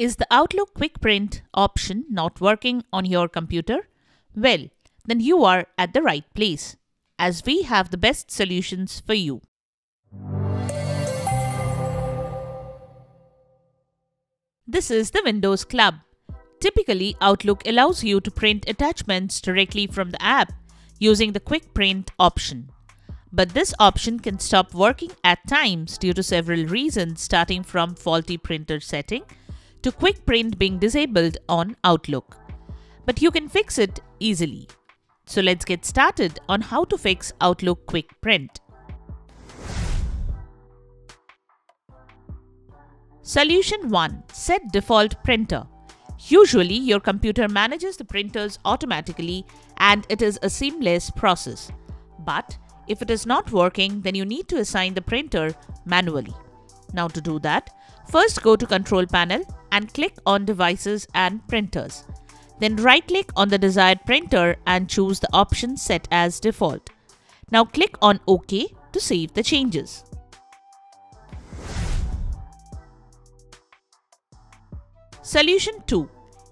Is the Outlook Quick Print option not working on your computer? Well, then you are at the right place, as we have the best solutions for you. This is the Windows Club. Typically, Outlook allows you to print attachments directly from the app using the Quick Print option. But this option can stop working at times due to several reasons starting from faulty printer setting to quick print being disabled on Outlook. But you can fix it easily. So let's get started on how to fix Outlook Quick Print. Solution 1. Set default printer. Usually, your computer manages the printers automatically and it is a seamless process. But if it is not working, then you need to assign the printer manually. Now to do that, first go to Control Panel and click on Devices and Printers. Then right click on the desired printer and choose the option set as default. Now click on OK to save the changes. Solution 2.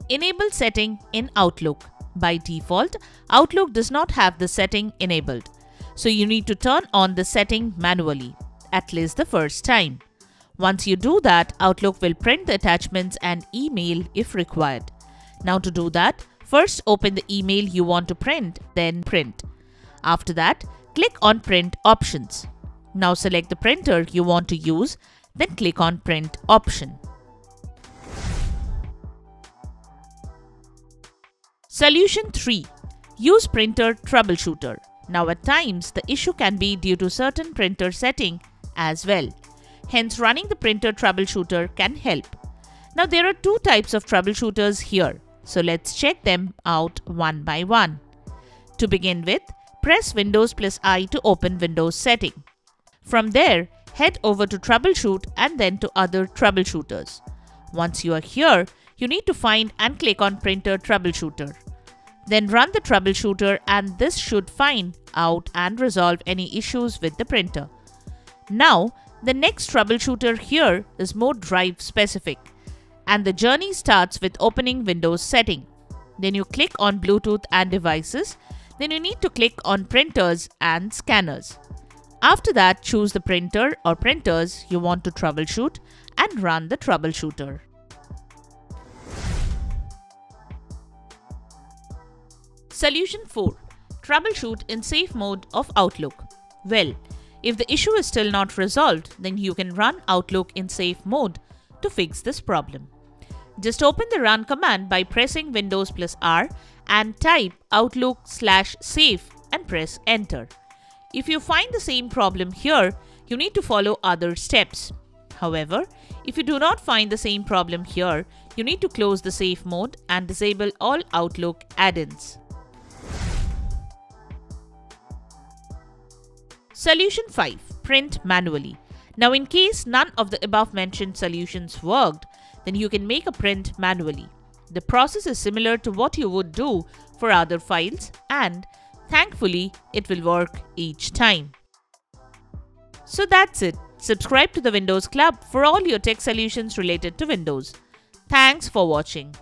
Enable setting in Outlook. By default, Outlook does not have the setting enabled. So you need to turn on the setting manually, at least the first time. Once you do that, Outlook will print the attachments and email if required. Now to do that, first open the email you want to print, then print. After that, click on Print Options. Now select the printer you want to use, then click on Print option. Solution 3. Use Printer Troubleshooter. Now at times, the issue can be due to certain printer setting as well. Hence, running the printer troubleshooter can help. Now, there are two types of troubleshooters here. So, let's check them out one by one. To begin with, press Windows plus I to open Windows setting. From there, head over to Troubleshoot and then to Other Troubleshooters. Once you are here, you need to find and click on Printer Troubleshooter. Then run the troubleshooter and this should find out and resolve any issues with the printer. Now, the next troubleshooter here is more drive specific and the journey starts with opening Windows setting. Then you click on Bluetooth and devices. Then you need to click on printers and scanners. After that, choose the printer or printers you want to troubleshoot and run the troubleshooter. Solution 4. Troubleshoot in safe mode of Outlook. Well, if the issue is still not resolved, then you can run Outlook in safe mode to fix this problem. Just open the run command by pressing Windows plus R and type outlook slash safe and press enter. If you find the same problem here, you need to follow other steps. However, if you do not find the same problem here, you need to close the safe mode and disable all Outlook add-ins. Solution 5. Print manually. Now in case none of the above mentioned solutions worked, then you can make a print manually. The process is similar to what you would do for other files and thankfully it will work each time. So that's it. Subscribe to the Windows Club for all your tech solutions related to Windows. Thanks for watching.